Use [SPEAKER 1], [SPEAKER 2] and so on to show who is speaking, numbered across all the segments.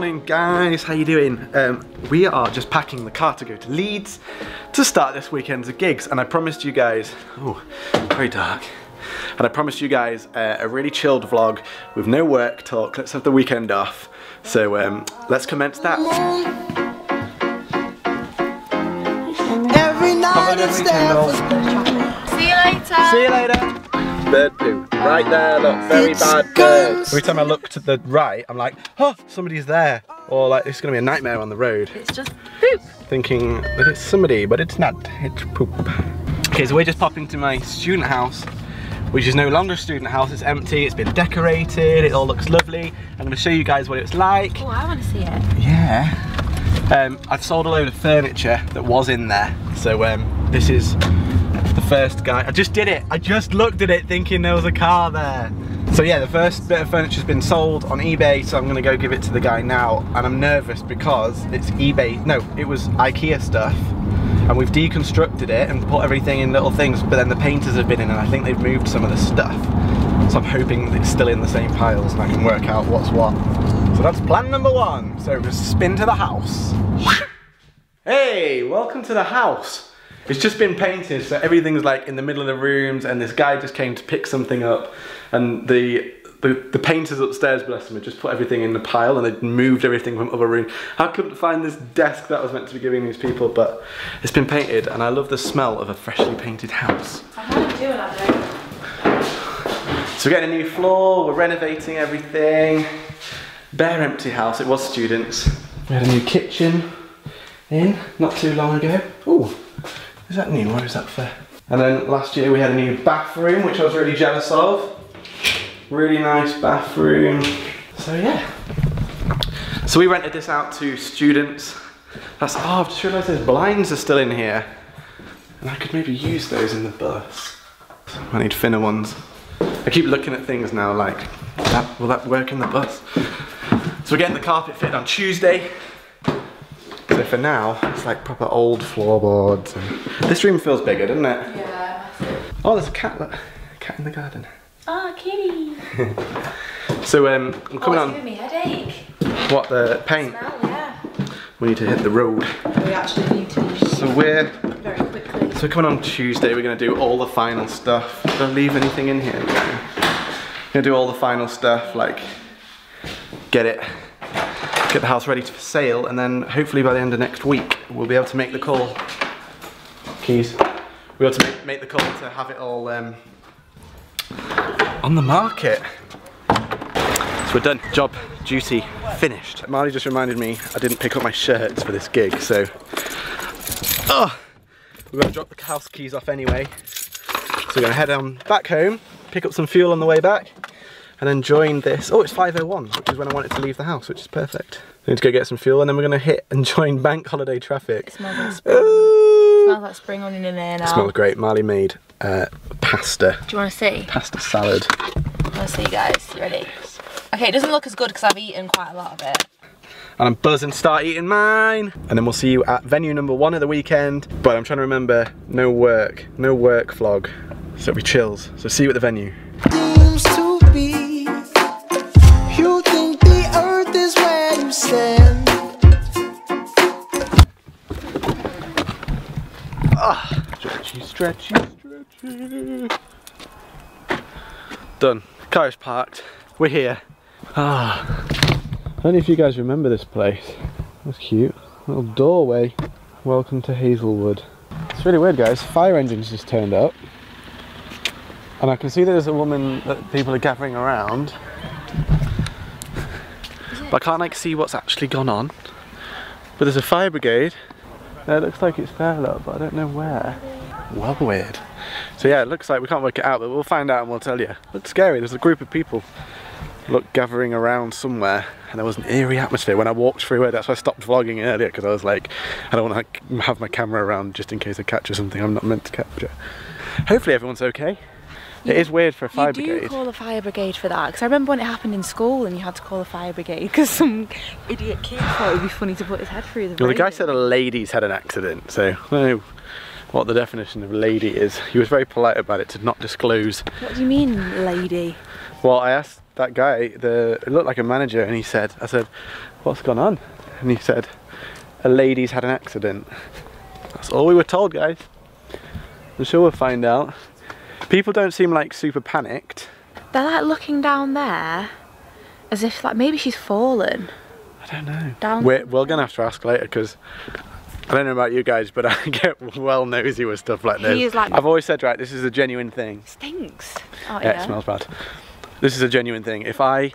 [SPEAKER 1] Good morning guys, how you doing? Um, we are just packing the car to go to Leeds to start this weekend's gigs and I promised you guys, oh, very dark, and I promised you guys uh, a really chilled vlog with no work talk, let's have the weekend off. So um, let's commence that.
[SPEAKER 2] Every night
[SPEAKER 1] Have a good
[SPEAKER 2] it's
[SPEAKER 1] weekend,
[SPEAKER 2] there
[SPEAKER 3] See you later.
[SPEAKER 1] See you later. Bird poo, right there, look, very bad birds. Every time I look to the right, I'm like, oh, somebody's there. Or like, it's gonna be a nightmare on the road.
[SPEAKER 3] It's just poop.
[SPEAKER 1] thinking that it's somebody, but it's not. It's poop. Okay, so we're just popping to my student house, which is no longer a student house. It's empty. It's been decorated. It all looks lovely. I'm going to show you guys what it's like.
[SPEAKER 3] Oh, I want to see it.
[SPEAKER 1] Yeah. Um, I've sold a load of furniture that was in there. So um, this is the first guy. I just did it. I just looked at it thinking there was a car there. So yeah, the first bit of furniture's been sold on eBay, so I'm gonna go give it to the guy now. And I'm nervous because it's eBay, no, it was IKEA stuff. And we've deconstructed it and put everything in little things, but then the painters have been in and I think they've moved some of the stuff. So I'm hoping it's still in the same piles and I can work out what's what. So that's plan number one. So just spin to the house. Hey, welcome to the house. It's just been painted, so everything's like in the middle of the rooms, and this guy just came to pick something up, and the the, the painters upstairs, bless them, had just put everything in the pile and they'd moved everything from other rooms. I couldn't find this desk that I was meant to be giving these people, but it's been painted, and I love the smell of a freshly painted house.
[SPEAKER 3] I want to do it,
[SPEAKER 1] So we're getting a new floor, we're renovating everything. Bare empty house, it was students. We had a new kitchen in not too long ago. Oh, is that new or is that fair? And then last year we had a new bathroom, which I was really jealous of. Really nice bathroom. So yeah. So we rented this out to students. That's, oh, I've just realised those blinds are still in here. And I could maybe use those in the bus. I need thinner ones. I keep looking at things now like, will that, will that work in the bus? So we're getting the carpet fitted on Tuesday. So for now, it's like proper old floorboards. This room feels bigger, doesn't it?
[SPEAKER 3] Yeah.
[SPEAKER 1] Oh, there's a cat, look. Cat in the garden.
[SPEAKER 3] Ah, kitty.
[SPEAKER 1] So um, I'm
[SPEAKER 3] Oh,
[SPEAKER 1] coming
[SPEAKER 3] it's
[SPEAKER 1] on,
[SPEAKER 3] giving me headache.
[SPEAKER 1] what, the paint?
[SPEAKER 3] Now, yeah.
[SPEAKER 1] We need to hit the road.
[SPEAKER 3] We actually need to
[SPEAKER 1] So we're,
[SPEAKER 3] very quickly.
[SPEAKER 1] so we're coming on Tuesday, we're gonna do all the final stuff. Don't leave anything in here? We're gonna do all the final stuff, like get it, get the house ready for sale, and then hopefully by the end of next week, we'll be able to make the call. Keys. We'll be able to make, make the call to have it all um, on the market. So we're done. Job, duty, finished. Marley just reminded me I didn't pick up my shirts for this gig, so oh, we're gonna drop the house keys off anyway. So we're gonna head on back home, pick up some fuel on the way back, and then join this. Oh, it's 5.01, which is when I wanted to leave the house, which is perfect. We need to go get some fuel, and then we're gonna hit and join bank holiday traffic.
[SPEAKER 3] It smells like spring.
[SPEAKER 1] Ooh.
[SPEAKER 3] smells like spring onion in there now.
[SPEAKER 1] Smells great. Marley made uh, pasta,
[SPEAKER 3] Do you want to see?
[SPEAKER 1] pasta salad.
[SPEAKER 3] Let's see, you guys. You ready? Okay, it doesn't look as good because I've eaten quite a lot of it.
[SPEAKER 1] and I'm buzzing, to start eating mine. And then we'll see you at venue number one of the weekend. But I'm trying to remember, no work, no work vlog. So it'll be chills. So see you at the venue. Stretchy, stretchy, stretchy. Done. Car is parked. We're here. Ah. I don't know if you guys remember this place. That's cute. Little doorway. Welcome to Hazlewood. It's really weird, guys. Fire engines just turned up. And I can see there's a woman that people are gathering around. But I can't like see what's actually gone on. But there's a fire brigade. There, it looks like it's there, look, but I don't know where. Well weird. So yeah, it looks like we can't work it out, but we'll find out and we'll tell you. Looks scary. There's a group of people look gathering around somewhere, and there was an eerie atmosphere when I walked through it. That's why I stopped vlogging earlier because I was like, I don't want to have my camera around just in case I capture something I'm not meant to capture. Hopefully everyone's okay. It is weird for a fire brigade.
[SPEAKER 3] you do
[SPEAKER 1] brigade.
[SPEAKER 3] call the fire brigade for that because I remember when it happened in school and you had to call the fire brigade because some idiot kid thought it would be funny to put his head through the.
[SPEAKER 1] Well, the guy said a lady's had an accident, so I don't know what the definition of lady is. He was very polite about it to not disclose
[SPEAKER 3] What do you mean, lady?
[SPEAKER 1] Well, I asked that guy, the it looked like a manager, and he said, I said, what's gone on? And he said, a lady's had an accident. That's all we were told, guys. I'm sure we'll find out. People don't seem like super panicked.
[SPEAKER 3] They're like looking down there as if like maybe she's fallen.
[SPEAKER 1] I don't know.
[SPEAKER 3] Down-
[SPEAKER 1] We're, we're gonna have to ask later because I don't know about you guys, but I get well nosy with stuff like
[SPEAKER 3] He
[SPEAKER 1] this.
[SPEAKER 3] is like-
[SPEAKER 1] I've always said, right, this is a genuine thing.
[SPEAKER 3] Stinks. Oh
[SPEAKER 1] Yeah, it smells bad. This is a genuine thing. If I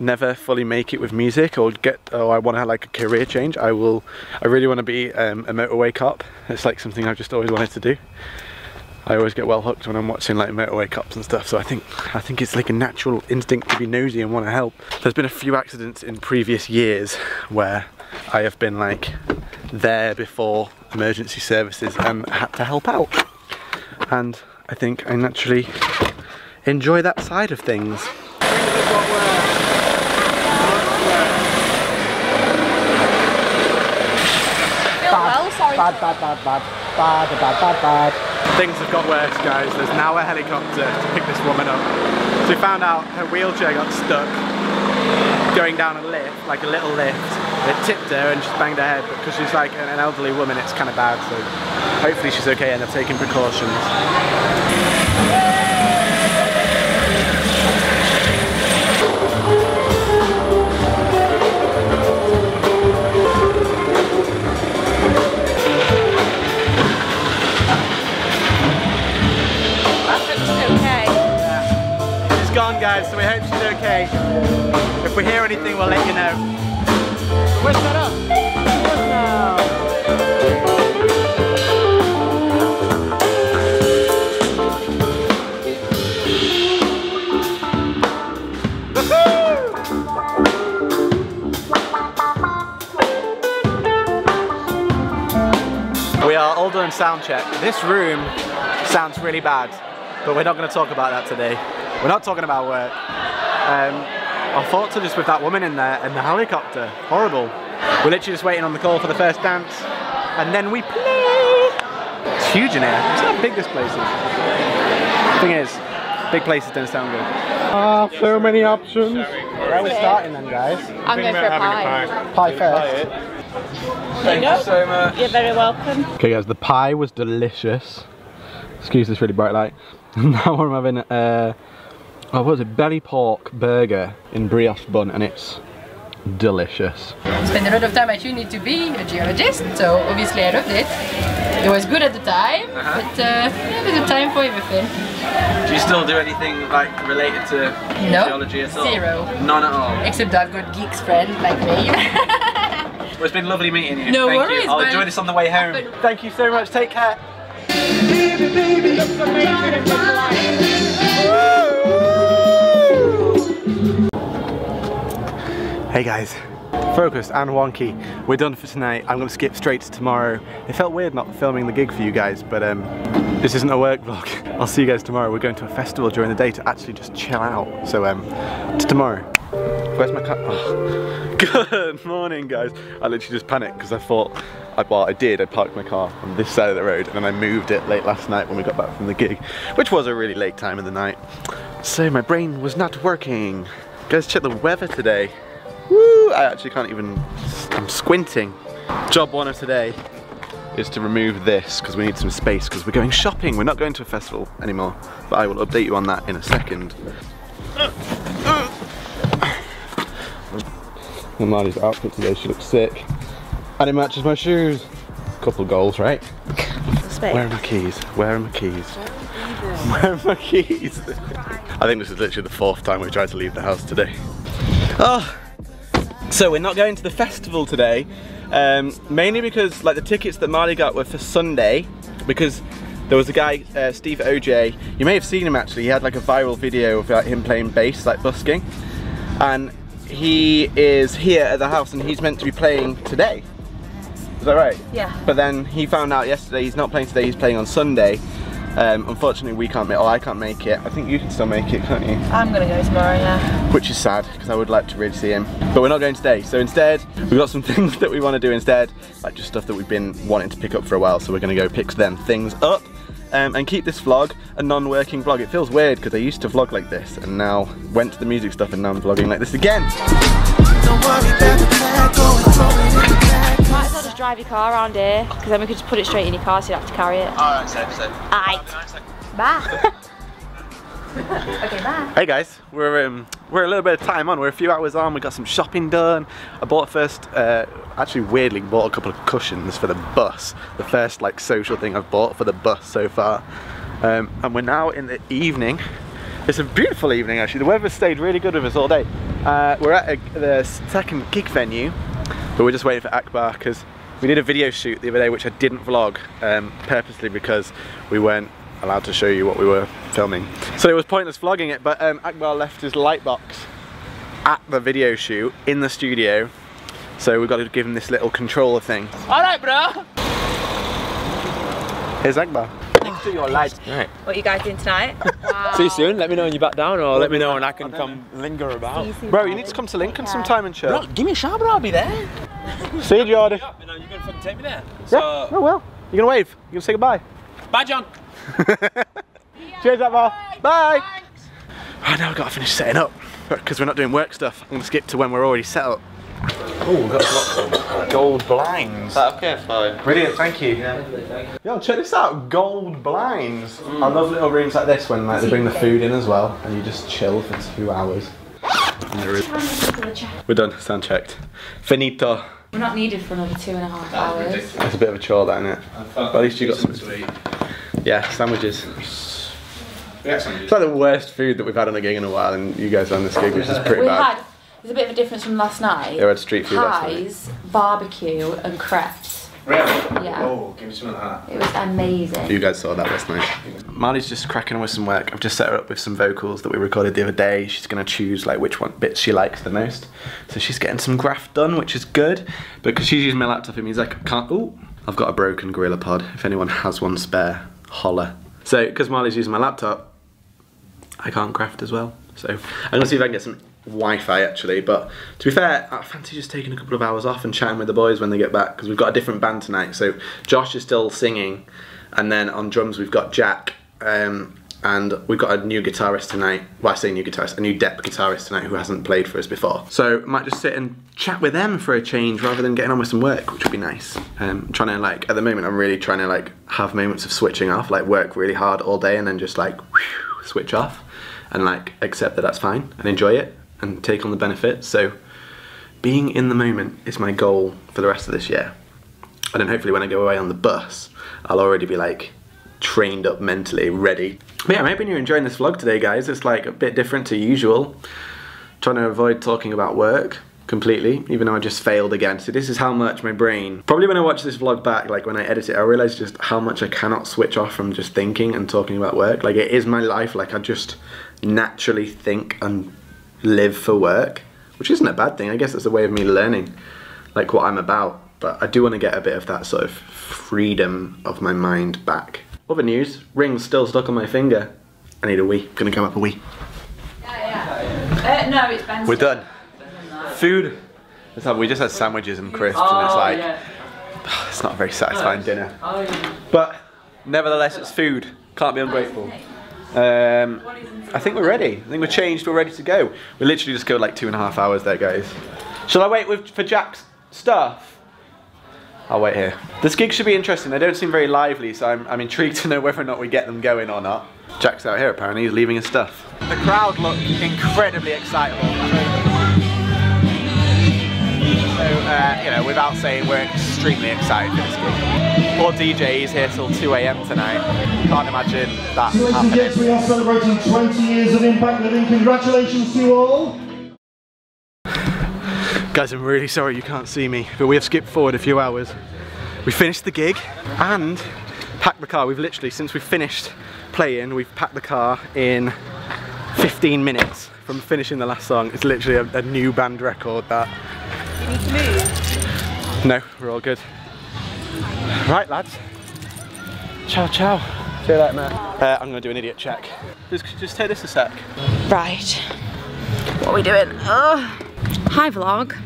[SPEAKER 1] never fully make it with music or get, or I want to have like a career change, I will. I really want to be um, a motorway cop. It's like something I've just always wanted to do. I always get well hooked when I'm watching like motorway cops and stuff. So I think I think it's like a natural instinct to be nosy and want to help. There's been a few accidents in previous years where I have been like there before emergency services and had to help out. And I think I naturally enjoy that side of things. Bad, bad, bad, bad, bad, bad, bad, bad. Things have got worse, guys. There's now a helicopter to pick this woman up. So we found out her wheelchair got stuck going down a lift, like a little lift. It tipped her and she's banged her head, because she's like an elderly woman, it's kind of bad. So hopefully she's okay and they're taking precautions. Are sound check. This room sounds really bad, but we're not going to talk about that today. We're not talking about work. Um, our thoughts are just with that woman in there and the helicopter. Horrible. We're literally just waiting on the call for the first dance, and then we play. It's huge in here. It's how big this place is. Thing is, big places don't sound good. Ah, so many options. Where are we starting then, guys?
[SPEAKER 3] I'm going for a pie.
[SPEAKER 1] Pie first. Thank you so much.
[SPEAKER 3] You're very welcome.
[SPEAKER 1] Okay guys, the pie was delicious. Excuse this really bright light. now I'm having uh, oh, what was it? Belly pork burger in brioche bun and it's delicious.
[SPEAKER 4] spend a lot of time at uni to be a geologist, so obviously I loved it. It was good at the time, but uh, yeah, there's a time for everything.
[SPEAKER 1] Do you still do anything like related to
[SPEAKER 4] No,
[SPEAKER 1] geology at all?
[SPEAKER 4] zero.
[SPEAKER 1] None at all.
[SPEAKER 4] Except I've got geeks friends like me.
[SPEAKER 1] Well, it's been lovely meeting you.
[SPEAKER 4] No
[SPEAKER 1] Thank
[SPEAKER 4] worries,
[SPEAKER 1] you. I'll
[SPEAKER 4] man.
[SPEAKER 1] enjoy this on the way home.
[SPEAKER 4] But-
[SPEAKER 1] Thank you so much. Take care. Hey guys, focused and wonky. We're done for tonight. I'm gonna skip straight to tomorrow. It felt weird not filming the gig for you guys, but um, this isn't a work vlog. I'll see you guys tomorrow. We're going to a festival during the day to actually just chill out. So um, to tomorrow. Where's my car? Oh. Good morning, guys. I literally just panicked because I thought, I, well, I did. I parked my car on this side of the road and then I moved it late last night when we got back from the gig, which was a really late time in the night. So my brain was not working. Guys, check the weather today. Woo! I actually can't even, I'm squinting. Job one of today is to remove this because we need some space because we're going shopping. We're not going to a festival anymore, but I will update you on that in a second. And Marley's outfit today, she looks sick. And it matches my shoes. Couple goals, right? Where are my keys? Where are my keys? Where are my keys? I think this is literally the fourth time we've tried to leave the house today. Oh, so we're not going to the festival today, um, mainly because like the tickets that Marley got were for Sunday, because there was a guy, uh, Steve OJ, you may have seen him actually, he had like a viral video of like, him playing bass, like busking, and he is here at the house and he's meant to be playing today. Is that right?
[SPEAKER 3] Yeah.
[SPEAKER 1] But then he found out yesterday he's not playing today, he's playing on Sunday. Um, unfortunately we can't make, or I can't make it. I think you can still make it, can't you?
[SPEAKER 3] I'm gonna go tomorrow, yeah.
[SPEAKER 1] which is sad because I would like to really see him. But we're not going today. So instead, we've got some things that we want to do instead, like just stuff that we've been wanting to pick up for a while. So we're going to go pick them things up. Um, and keep this vlog a non-working vlog. It feels weird because I used to vlog like this and now went to the music stuff and now I'm vlogging like this again.
[SPEAKER 2] Don't worry about the plan, go and throw it in the bag.
[SPEAKER 3] Might as well just drive your car around here, because then we could just put it straight in your car so you don't have to carry it.
[SPEAKER 1] Alright, safe, safe.
[SPEAKER 3] Aight. Bye. okay, bye.
[SPEAKER 1] Hey guys, we're um, we're a little bit of time on. We're a few hours on. We got some shopping done. I bought first, uh, actually weirdly bought a couple of cushions for the bus. The first like social thing I've bought for the bus so far. Um, and we're now in the evening. It's a beautiful evening actually. The weather stayed really good with us all day. Uh, we're at a, the second gig venue, but we're just waiting for Akbar because we did a video shoot the other day which I didn't vlog um, purposely because we weren't allowed to show you what we were filming. So it was pointless vlogging it, but um, Akbar left his light box at the video shoot in the studio. So we've got to give him this little controller thing.
[SPEAKER 5] Alright, bro.
[SPEAKER 1] Here's Akbar.
[SPEAKER 5] Next to your lights. Right.
[SPEAKER 3] What are you guys doing tonight?
[SPEAKER 5] See you soon. Let me know when you're back down, or let me know when I can come linger about.
[SPEAKER 1] Bro, you need to come to Lincoln sometime and chill.
[SPEAKER 5] Bro, give me a shout, bro. I'll be there.
[SPEAKER 1] See you, Jordy.
[SPEAKER 5] You know, you're gonna fucking take me there.
[SPEAKER 1] Yeah,
[SPEAKER 5] So,
[SPEAKER 1] oh well. You gonna wave? You gonna say goodbye?
[SPEAKER 5] bye, John.
[SPEAKER 1] Cheers, Akbar. Bye. Right, oh, now I've got to finish setting up because we're not doing work stuff. I'm gonna skip to when we're already set up. Oh, we've got lots of gold blinds.
[SPEAKER 6] Okay, fine.
[SPEAKER 1] Brilliant, thank you. Yo, check this out, gold blinds. I love little rooms like this when like they bring the food in as well, and you just chill for two hours. There is- We're done, sound checked. Finito.
[SPEAKER 3] We're not needed for another two and a half hours.
[SPEAKER 1] It's a bit of a chore, that, isn't it? But at least you got some. Yeah, sandwiches. It's like the worst food that we've had on a gig in a while, and you guys on this gig, which is pretty
[SPEAKER 3] We
[SPEAKER 1] bad.
[SPEAKER 3] had, there's a bit of a difference from last night.
[SPEAKER 1] Yeah, we had street food last night.
[SPEAKER 3] Pies, barbecue, and crepes.
[SPEAKER 1] Really?
[SPEAKER 3] Yeah.
[SPEAKER 1] Oh, give me some of that.
[SPEAKER 3] It was amazing.
[SPEAKER 1] You guys saw that last night. Marley's just cracking on with some work. I've just set her up with some vocals that we recorded the other day. She's gonna choose like which one bits she likes the most. So she's getting some graft done, which is good. But because she's using my laptop, it means I can't. Oh, I've got a broken Gorilla Pod. If anyone has one spare, holler. So because Marley's using my laptop, I can't craft as well. So I'm gonna see if I can get some Wi-Fi actually. But to be fair, I fancy just taking a couple of hours off and chatting with the boys when they get back because we've got a different band tonight. So Josh is still singing, and then on drums we've got Jack. Um, and we've got a new guitarist tonight. Well, I say new guitarist, a new dep guitarist tonight who hasn't played for us before. So I might just sit and chat with them for a change rather than getting on with some work, which would be nice. Um, trying to like at the moment, I'm really trying to like have moments of switching off, like work really hard all day and then just like whew, switch off and like accept that that's fine and enjoy it and take on the benefits. So being in the moment is my goal for the rest of this year. And then hopefully when I go away on the bus, I'll already be like trained up mentally, ready. But yeah, I'm hoping you're enjoying this vlog today, guys. It's like a bit different to usual. Trying to avoid talking about work completely, even though I just failed again. So this is how much my brain, probably when I watch this vlog back, like when I edit it, I realize just how much I cannot switch off from just thinking and talking about work. Like it is my life, like I just naturally think and live for work, which isn't a bad thing. I guess it's a way of me learning like what I'm about. But I do want to get a bit of that sort of freedom of my mind back. Other news, ring's still stuck on my finger. I need a wee. Gonna come up a wee.
[SPEAKER 3] Yeah, Uh, no, it's Ben's.
[SPEAKER 1] We're done. Food. It's like we just had sandwiches and crisps, and it's like it's not a very satisfying dinner. But nevertheless, it's food. Can't be ungrateful. Um, I think we're ready. I think we're changed. We're ready to go. We literally just go like two and a half hours there, guys. Shall I wait with, for Jack's stuff? I'll wait here. This gig should be interesting. They don't seem very lively, so I'm, I'm intrigued to know whether or not we get them going or not. Jack's out here apparently. He's leaving his stuff. The crowd look incredibly excitable. So, uh, you know, without saying, we're extremely excited for this gig. Poor DJ is here till 2 a.m. tonight. Can't imagine that
[SPEAKER 7] Ladies and gents,
[SPEAKER 1] happening.
[SPEAKER 7] we are celebrating 20 years of Impact Living. Congratulations to you all.
[SPEAKER 1] Guys, I'm really sorry you can't see me, but we have skipped forward a few hours. We finished the gig and packed the car. We've literally, since we finished playing, we've packed the car in 15 minutes from finishing the last song. It's literally a, a new band record that.
[SPEAKER 3] You need to move.
[SPEAKER 1] No, we're all good. Right, lads. Ciao, ciao. See you later, mate. Uh, I'm gonna do an idiot check. Just, just take this a sec.
[SPEAKER 3] Right. What are we doing? Oh. Hi vlog.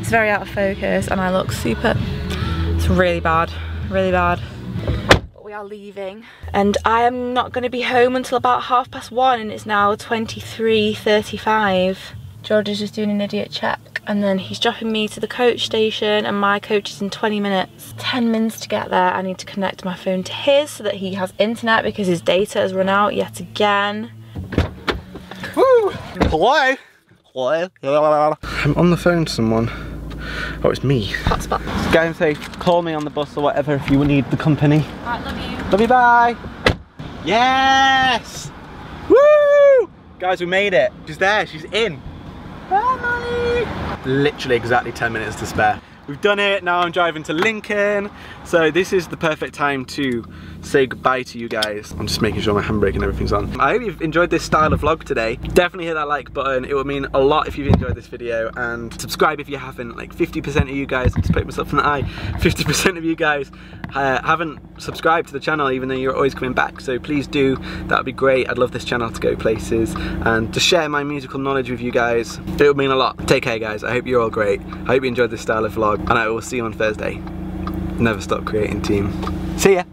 [SPEAKER 3] It's very out of focus and I look super. It's really bad. Really bad. But we are leaving and I am not going to be home until about half past one and it's now 23.35. George is just doing an idiot check and then he's dropping me to the coach station and my coach is in 20 minutes. 10 minutes to get there. I need to connect my phone to his so that he has internet because his data has run out yet again.
[SPEAKER 1] Woo! Hello? Hello? I'm on the phone to someone. Oh, it's me.
[SPEAKER 3] Hotspot.
[SPEAKER 1] Go and say, call me on the bus or whatever if you need the company.
[SPEAKER 3] Alright, love you.
[SPEAKER 1] Love you, bye. Yes! Woo! Guys, we made it. She's there, she's in. Bye, Molly. Literally exactly 10 minutes to spare. We've done it, now I'm driving to Lincoln. So this is the perfect time to say goodbye to you guys. I'm just making sure my handbrake and everything's on. I hope you've enjoyed this style of vlog today. Definitely hit that like button. It would mean a lot if you've enjoyed this video and subscribe if you haven't. Like 50% of you guys, just put myself in the eye, 50% of you guys uh, haven't subscribed to the channel even though you're always coming back. So please do, that would be great. I'd love this channel to go places and to share my musical knowledge with you guys. It would mean a lot. Take care guys, I hope you're all great. I hope you enjoyed this style of vlog and I will see you on Thursday. Never stop creating team. See ya.